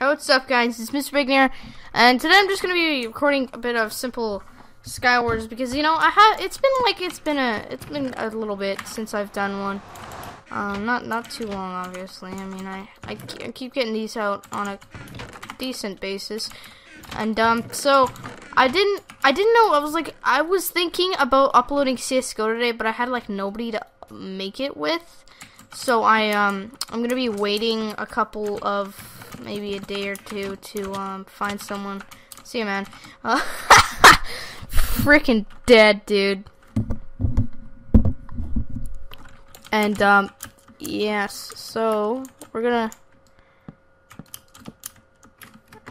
What's up, guys? It's Mr. Bacon here, and today I'm just gonna be recording a bit of simple Skywars because you know I have. It's been like it's been a it's been a little bit since I've done one. Um, not not too long, obviously. I mean, I I keep getting these out on a decent basis, and um, so I didn't I didn't know. I was like I was thinking about uploading CS:GO today, but I had like nobody to make it with. So I um I'm gonna be waiting a couple of maybe a day or two to um, find someone. See you, man. Uh, Freaking dead, dude. And um, yes. So we're gonna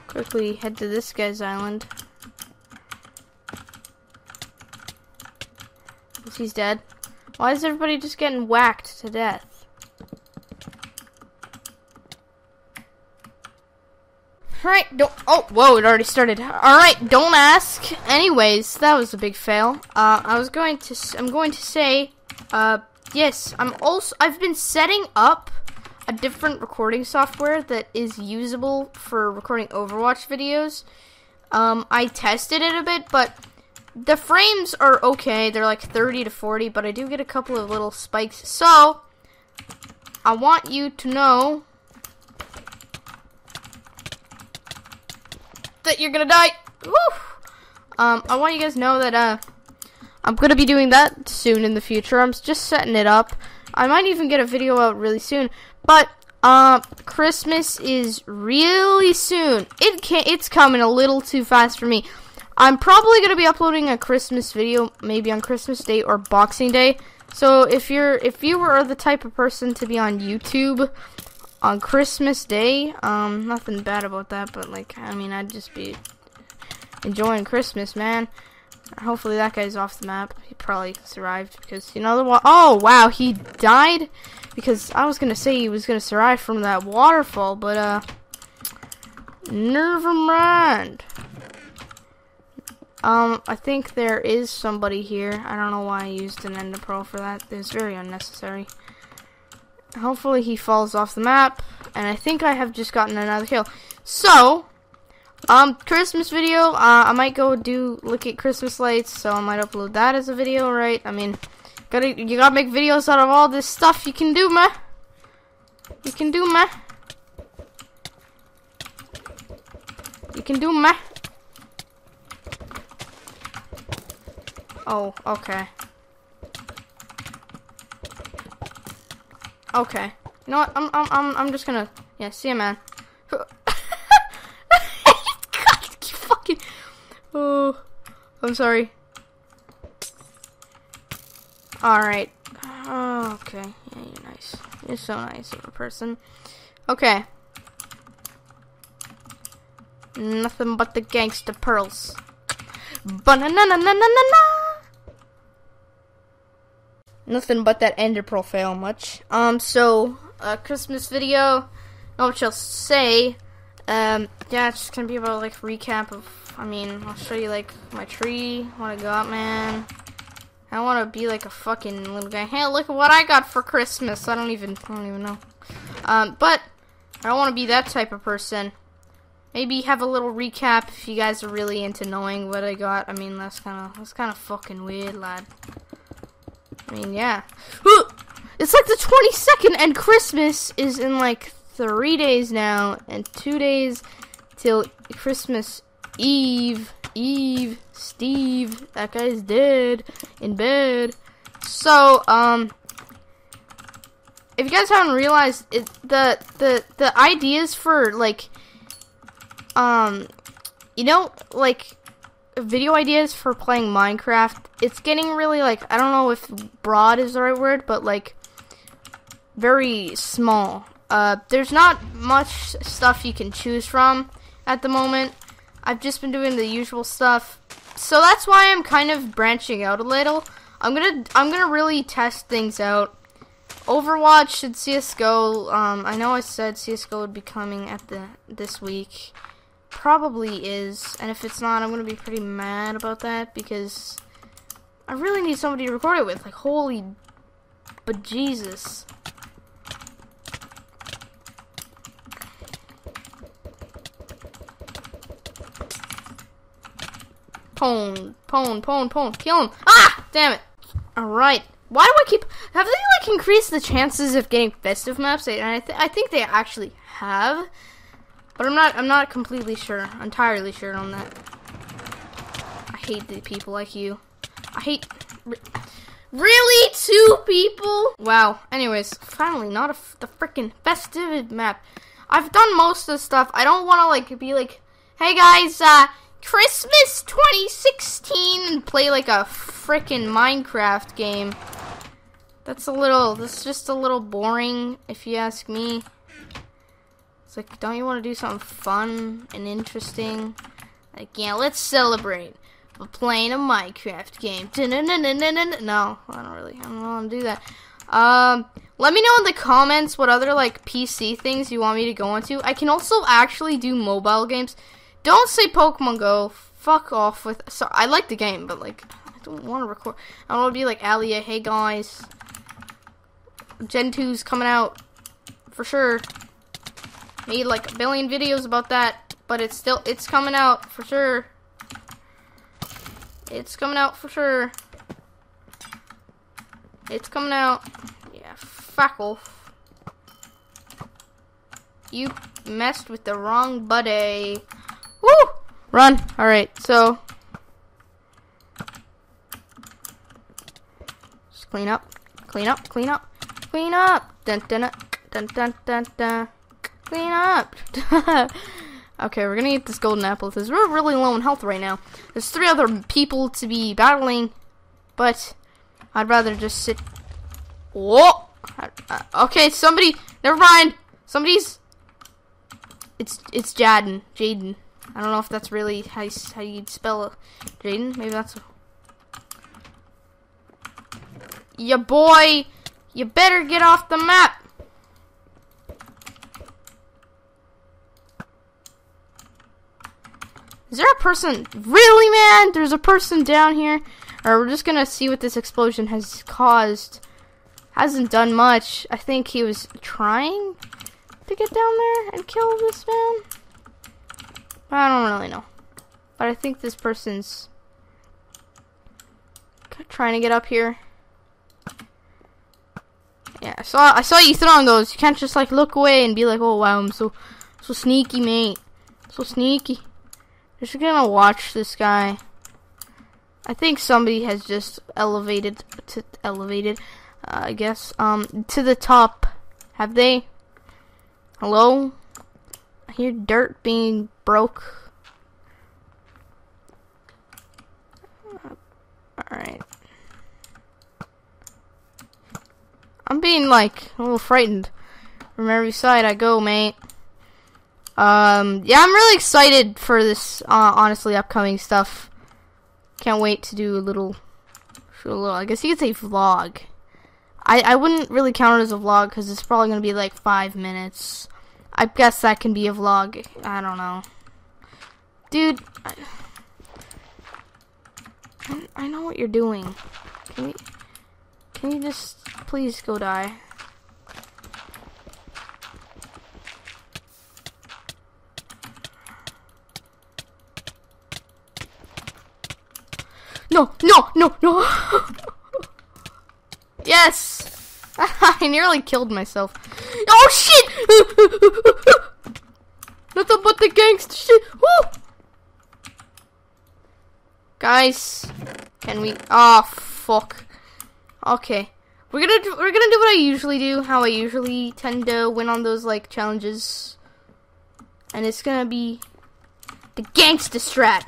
quickly head to this guy's island. He's dead. Why is everybody just getting whacked to death? Alright, don't- oh, whoa, it already started. Alright, don't ask. Anyways, that was a big fail. Uh, I was going to- I'm going to say, uh, yes, I'm also- I've been setting up a different recording software that is usable for recording Overwatch videos. Um, I tested it a bit, but the frames are okay. They're like 30 to 40, but I do get a couple of little spikes. So, I want you to know that you're gonna die. Woo! Um, I want you guys to know that uh, I'm gonna be doing that soon in the future. I'm just setting it up. I might even get a video out really soon. But uh, Christmas is really soon. It can It's coming a little too fast for me. I'm probably gonna be uploading a Christmas video, maybe on Christmas Day or Boxing Day. So if you're if you were the type of person to be on YouTube on Christmas Day, um, nothing bad about that, but like, I mean, I'd just be enjoying Christmas, man. Hopefully that guy's off the map. He probably survived because you know the wa- Oh wow, he died because I was gonna say he was gonna survive from that waterfall, but uh, never mind. Um, I think there is somebody here. I don't know why I used an ender pearl for that. It's very unnecessary. Hopefully he falls off the map. And I think I have just gotten another kill. So, um, Christmas video, uh, I might go do, look at Christmas lights, so I might upload that as a video, right? I mean, gotta, you gotta make videos out of all this stuff you can do, man. You can do, man. You can do, man. Oh, okay. Okay. You know what? I'm I'm I'm I'm just gonna yeah, see you man. God, you fucking Oh I'm sorry. Alright. Oh, okay. Yeah, you're nice. You're so nice of a person. Okay. Nothing but the gangster pearls. Banana nothing but that ender pearl fail much. Um, so, uh, Christmas video, know what you'll say. Um, yeah, it's just gonna be about, like, recap of, I mean, I'll show you, like, my tree, what I got, man. I want to be like a fucking little guy. Hey, look at what I got for Christmas. I don't even, I don't even know. Um, but I don't want to be that type of person. Maybe have a little recap if you guys are really into knowing what I got. I mean, that's kind of, that's kind of fucking weird, lad. I mean, yeah. It's like the 22nd, and Christmas is in like three days now, and two days till Christmas Eve. Eve, Steve, that guy's dead in bed. So, um, if you guys haven't realized, it, the the the ideas for like, um, you know, like video ideas for playing Minecraft, it's getting really like I don't know if broad is the right word, but like very small. Uh, there's not much stuff you can choose from at the moment. I've just been doing the usual stuff, so that's why I'm kind of branching out a little. I'm gonna I'm gonna really test things out. Overwatch and CS:GO. Um, I know I said CS:GO would be coming at the this week probably is, and if it's not, I'm going to be pretty mad about that, because I really need somebody to record it with. Like, holy but Jesus. Pwn, pwn, pwn, pwn. Kill him. Ah! Damn it. Alright. Why do I keep... Have they, like, increased the chances of getting festive maps? I, th I think they actually have. But I'm not, I'm not completely sure. Entirely sure on that. I hate the people like you. I hate... Really? Two people? Wow. Anyways, finally, not a the freaking festive map. I've done most of the stuff. I don't want to, like, be like, hey, guys, uh, Christmas 2016 and play, like, a freaking Minecraft game. That's a little, that's just a little boring, if you ask me. It's like, don't you want to do something fun and interesting? Like, yeah, let's celebrate. We're playing a Minecraft game. No, I don't really, I don't want to do that. Um, let me know in the comments what other like PC things you want me to go into. I can also actually do mobile games. Don't say Pokemon Go. Fuck off with. So I like the game, but like I don't want to record. I want to be like Alia. Hey guys, Gen 2's coming out for sure. Made like a billion videos about that, but it's still it's coming out for sure. It's coming out for sure. It's coming out. Yeah, fuck off. You messed with the wrong buddy. Woo! Run. Alright, so. Just clean up. Clean up, clean up, clean up. Dun dun dun dun dun dun. Clean up. okay, we're gonna get this golden apple because we're really low in health right now. There's three other people to be battling, but I'd rather just sit. Whoa! Uh, okay, somebody. Never mind. Somebody's. It's it's Jaden. Jaden. I don't know if that's really how you, how you spell it. Jaden. Maybe that's. Ya boy, you better get off the map. There a person? Really, man? There's a person down here. Or we're just gonna see what this explosion has caused. Hasn't done much. I think he was trying to get down there and kill this man. I don't really know. But I think this person's trying to get up here. Yeah, I saw I saw you throwing those. You can't just like look away and be like, "Oh wow, I'm so so sneaky, mate. So sneaky." Just gonna watch this guy. I think somebody has just elevated to elevated, uh, I guess, um, to the top. Have they? Hello? I hear dirt being broke. Uh, Alright. I'm being, like, a little frightened. From every side I go, mate. Um, yeah, I'm really excited for this, uh, honestly, upcoming stuff. Can't wait to do a little, a little, I guess you could say vlog. I, I wouldn't really count it as a vlog because it's probably going to be like five minutes. I guess that can be a vlog. I don't know. Dude, I, I know what you're doing. Can you, can you just please go die? No, no, no, no. yes. I nearly killed myself. Oh shit! Nothing but the gangster shit. Woo! Guys, can we? Oh fuck. Okay, we're gonna do, we're gonna do what I usually do. How I usually tend to win on those like challenges, and it's gonna be the gangster strat.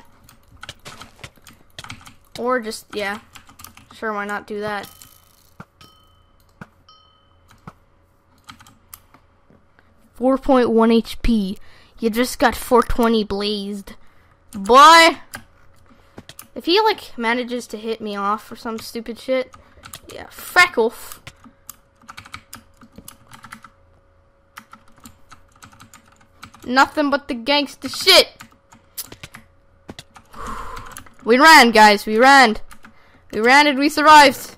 Or just, yeah. Sure, why not do that? Four point one HP. You just got 420 blazed. Boy! If he, like, manages to hit me off for some stupid shit, yeah, feck off. Nothing but the gangster shit. We ran, guys. We ran. We ran and we survived.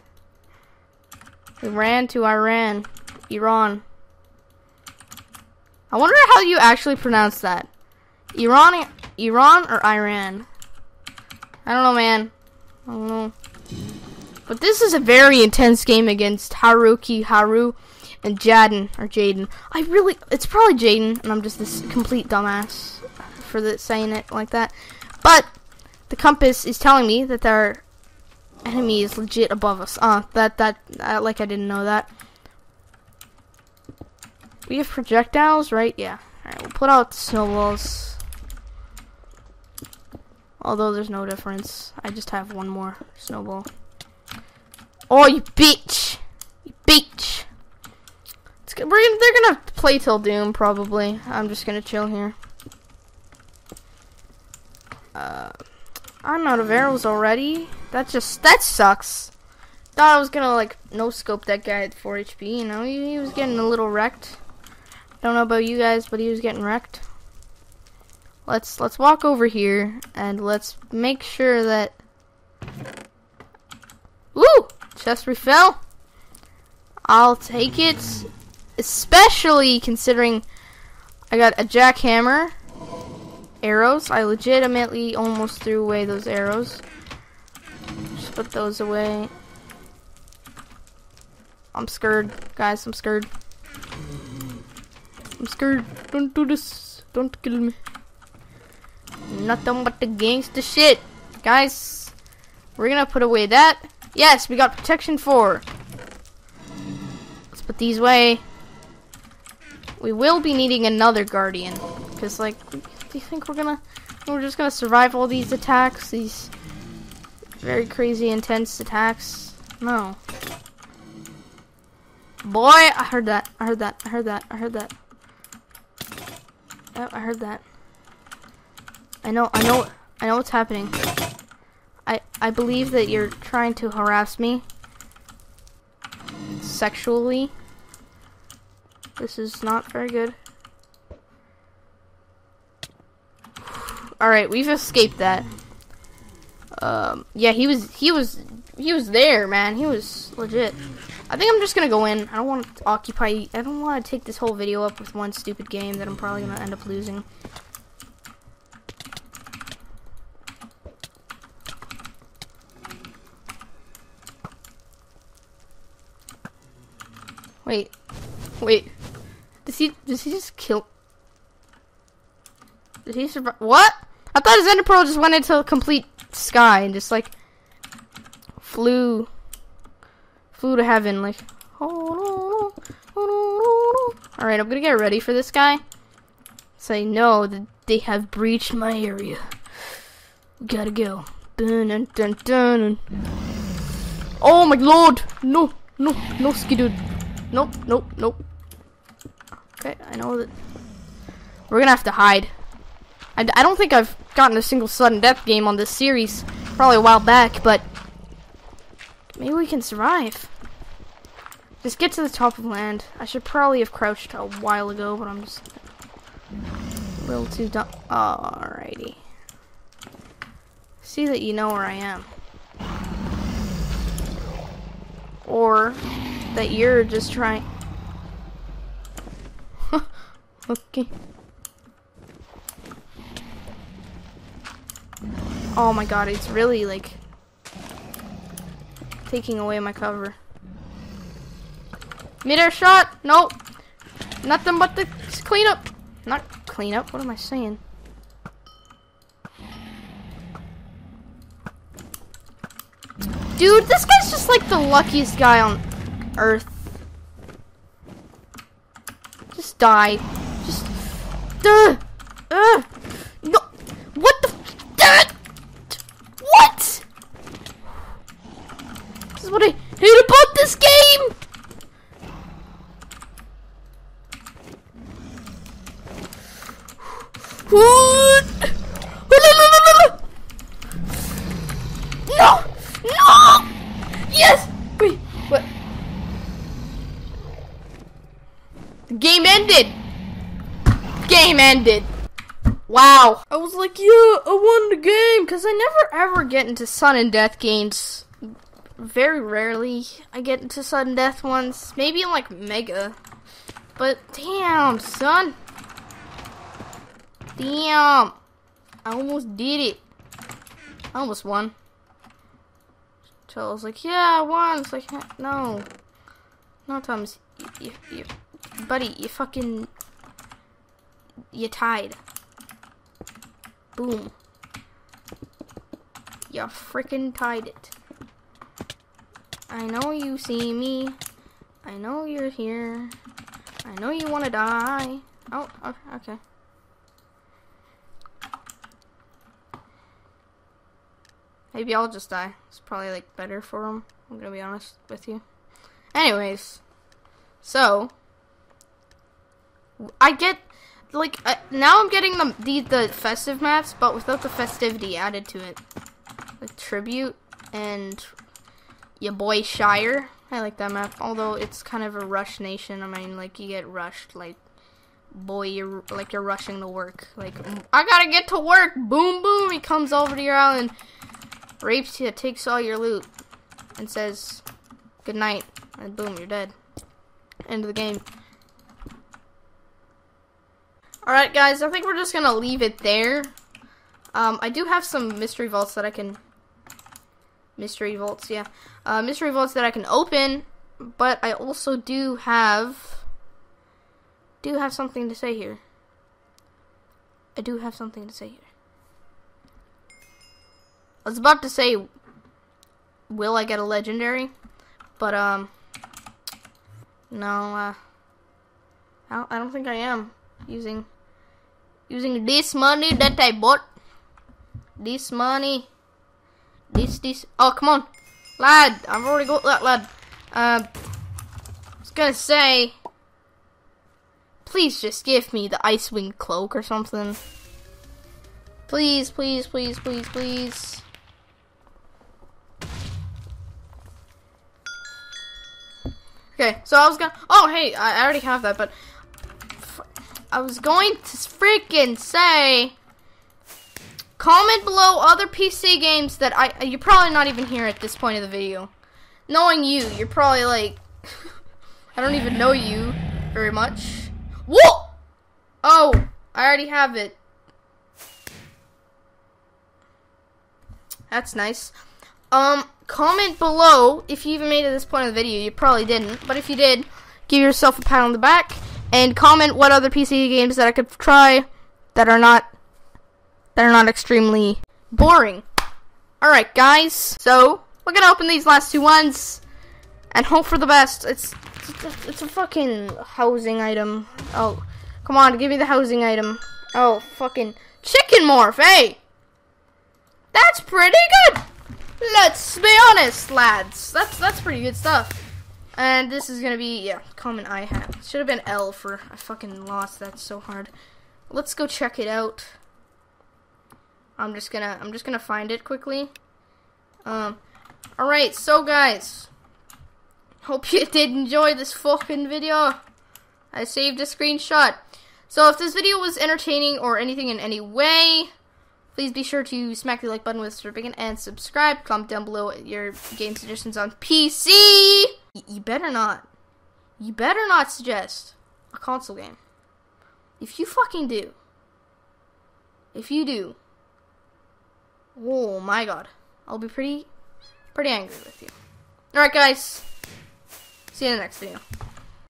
We ran to Iran. Iran. I wonder how you actually pronounce that. Iran, Iran or Iran? I don't know, man. I don't know. But this is a very intense game against Haruki Haru and Jaden or Jaden. I really, it's probably Jaden, and I'm just this complete dumbass for the, saying it like that. But the compass is telling me that there enemy is legit above us. Uh, that, that, uh, like I didn't know that. We have projectiles, right? Yeah. Alright, we'll put out snowballs. Although there's no difference. I just have one more snowball. Oh, you bitch! You bitch! It's, we're gonna, they're gonna play till doom, probably. I'm just gonna chill here. Uh, I'm out of arrows already. That just, that sucks. Thought I was gonna, like, no-scope that guy at 4 HP, you know? He, he was getting a little wrecked. Don't know about you guys, but he was getting wrecked. Let's, let's walk over here, and let's make sure that... Woo! Chest refill. I'll take it, especially considering I got a jackhammer, arrows. I legitimately almost threw away those arrows. Just put those away. I'm scared, guys. I'm scared. I'm scared. Don't do this. Don't kill me. Nothing but the gangster shit. Guys, we're gonna put away that. Yes, we got protection four. Let's put these away. We will be needing another guardian. Because, like, do you think we're gonna... We're just gonna survive all these attacks? These very crazy, intense attacks? No. Boy, I heard that. I heard that. I heard that. I heard that. Oh, I heard that. I know, I know, I know what's happening. I, I believe that you're trying to harass me sexually. This is not very good. Alright, we've escaped that. Um, yeah, he was, he was, he was there, man. He was legit. I think I'm just gonna go in. I don't want to occupy, I don't want to take this whole video up with one stupid game that I'm probably gonna end up losing. Wait. Wait. Does he does he just kill Did he survive what? I thought his ender pearl just went into complete sky and just like flew flew to heaven like Alright, I'm gonna get ready for this guy. Say no that they have breached my area. We gotta go. Dun, dun, dun. Oh my lord! No, no, no skidoo. Nope, nope, nope. Okay, I know that we're gonna have to hide. I, I don't think I've gotten a single sudden death game on this series, probably a while back, but maybe we can survive. Just get to the top of land. I should probably have crouched a while ago, but I'm just a little too dumb. Alrighty. See that you know where I am. Or that you're just trying. okay. Oh my god, it's really like taking away my cover. Mid-air shot? Nope. Nothing but the cleanup. Not cleanup, what am I saying? Dude, this guy's just like the luckiest guy on earth. Just die. Just. Duh. Uh. No. What the? Duh. What? This is what I hate about this game. What? No! No! Yes! Wait, what? The game ended! Game ended. Wow. I was like, yeah, I won the game, because I never ever get into sudden death games. Very rarely I get into sudden death ones. Maybe in like Mega. But damn, son. Damn. I almost did it. I almost won. So I was like, yeah, I won. It's like, no. No, Thomas. You, you, buddy, you fucking... You tied. Boom. You freaking tied it. I know you see me. I know you're here. I know you want to die. Oh, okay. Maybe I'll just die. It's probably like better for him. I'm gonna be honest with you. Anyways, so I get like uh, now I'm getting the, the the festive maps, but without the festivity added to it. Like tribute and your boy Shire. I like that map, although it's kind of a rush nation. I mean, like you get rushed, like boy, you're like you're rushing to work. Like I gotta get to work. Boom, boom. He comes over to your island rapes you, takes all your loot, and says, good night, and boom, you're dead. End of the game. Alright guys, I think we're just gonna leave it there. Um, I do have some mystery vaults that I can... Mystery vaults, yeah. Uh, mystery vaults that I can open, but I also do have... Do have something to say here. I do have something to say here. I was about to say, will I get a legendary? But, um, no, uh, I don't, I don't think I am using, using this money that I bought. This money. This, this, oh, come on. Lad, I've already got that, lad. Uh, I was gonna say, please just give me the Icewing Cloak or something. Please, please, please, please, please. Okay, so I was gonna. Oh, hey, I already have that, but I was going to freaking say. Comment below other PC games that I. You're probably not even here at this point of the video. Knowing you, you're probably like. I don't even know you very much. Whoa! Oh, I already have it. That's nice. Um, comment below if you even made it this point of the video. You probably didn't, but if you did, give yourself a pat on the back and comment what other PC games that I could try that are not that are not extremely boring. All right, guys. So we're gonna open these last two ones and hope for the best. It's it's, it's a fucking housing item. Oh, come on, give me the housing item. Oh, fucking chicken morph, hey! That's pretty good! Let's be honest, lads. That's that's pretty good stuff. And this is gonna be yeah, common I have. Should have been L for I fucking lost. That's so hard. Let's go check it out. I'm just gonna I'm just gonna find it quickly. Um. All right, so guys, hope you did enjoy this fucking video. I saved a screenshot. So if this video was entertaining or anything in any way, Please be sure to smack the like button with a bacon and subscribe. Comment down below your game suggestions on PC. You better not. You better not suggest a console game. If you fucking do. If you do. Oh my god. I'll be pretty, pretty angry with you. Alright guys. See you in the next video.